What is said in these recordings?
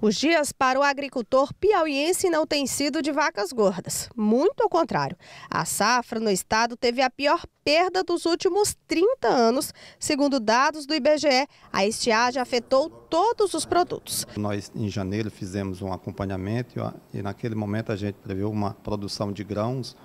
Os dias para o agricultor piauiense não têm sido de vacas gordas. Muito ao contrário. A safra no estado teve a pior perda dos últimos 30 anos. Segundo dados do IBGE, a estiagem afetou todos os produtos. Nós, em janeiro, fizemos um acompanhamento e naquele momento a gente previu uma produção de grãos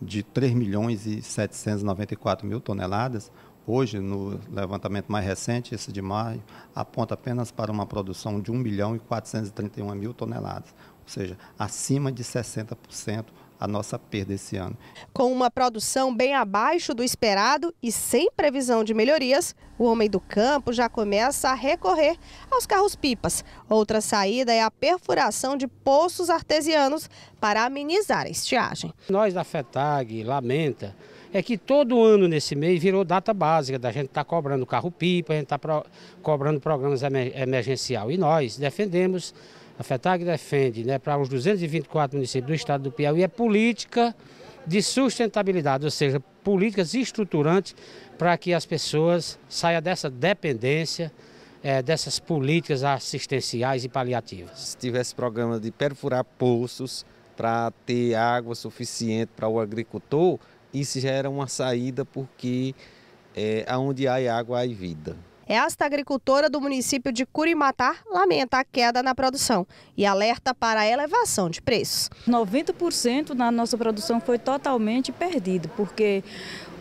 de 3 milhões e 794 mil toneladas. Hoje, no levantamento mais recente, esse de maio, aponta apenas para uma produção de 1 milhão e 431 mil toneladas, ou seja, acima de 60% a nossa perda esse ano. Com uma produção bem abaixo do esperado e sem previsão de melhorias, o homem do campo já começa a recorrer aos carros-pipas. Outra saída é a perfuração de poços artesianos para amenizar a estiagem. Nós da FETAG lamenta é que todo ano nesse mês virou data básica da gente estar tá cobrando carro-pipa, a gente está pro, cobrando programas emergencial. E nós defendemos, a FETAG defende né, para os 224 municípios do estado do Piauí, é política de sustentabilidade, ou seja, políticas estruturantes para que as pessoas saiam dessa dependência é, dessas políticas assistenciais e paliativas. Se tivesse programa de perfurar poços para ter água suficiente para o agricultor, isso já era uma saída porque é, onde há água há vida. Esta agricultora do município de Curimatá lamenta a queda na produção e alerta para a elevação de preços. 90% da nossa produção foi totalmente perdido, porque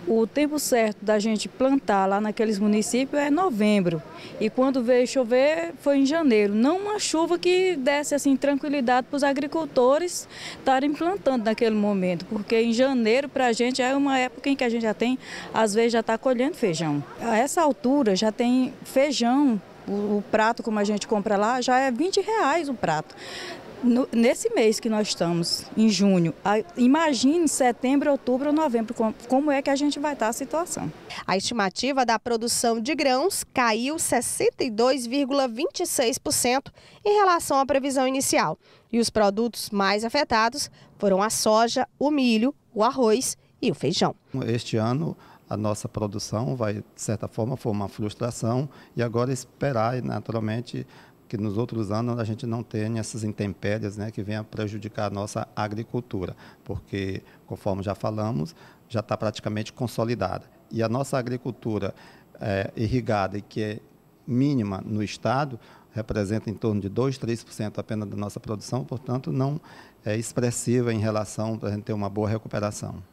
o tempo certo da gente plantar lá naqueles municípios é novembro. E quando veio chover foi em janeiro. Não uma chuva que desse assim tranquilidade para os agricultores estarem plantando naquele momento. Porque em janeiro para a gente é uma época em que a gente já tem, às vezes já está colhendo feijão. A essa altura já tem feijão o, o, prato, como a gente compra lá, já é 20 reais o prato. No, nesse mês que nós estamos, em junho, a, imagine setembro, outubro, novembro, como, como é que a gente vai estar a situação. A estimativa da produção de grãos caiu 62,26% em relação à previsão inicial. E os produtos mais afetados foram a soja, o milho, o arroz e o feijão. Este ano a nossa produção vai, de certa forma, foi uma frustração e agora esperar, naturalmente, que nos outros anos a gente não tenha essas intempéries né, que venham prejudicar a nossa agricultura, porque, conforme já falamos, já está praticamente consolidada. E a nossa agricultura é, irrigada que é mínima no Estado, representa em torno de 2, 3% apenas da nossa produção, portanto, não é expressiva em relação para a gente ter uma boa recuperação.